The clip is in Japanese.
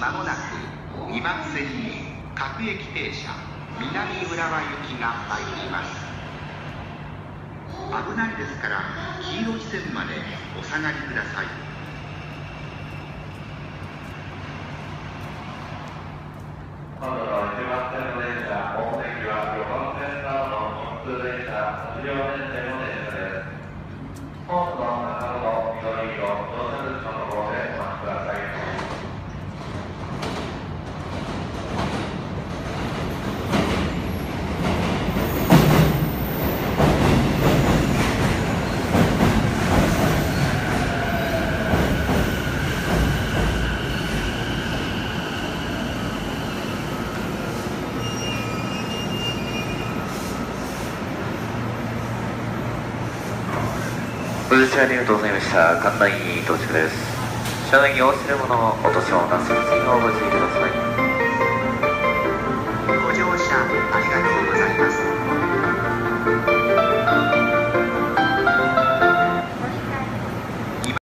まもなく2番線に各駅停車南浦和行きが参ります。危ないですから黄色い線までお下がりください。今度の1番線の電車、大関は横浜線からの普通電車、8両電線の電車です。ホームの中ほど緑色、乗車口のところでお待ちください。ご乗車ありがとうございました。館内に到着です。車内にお忘れ物を落とし物なす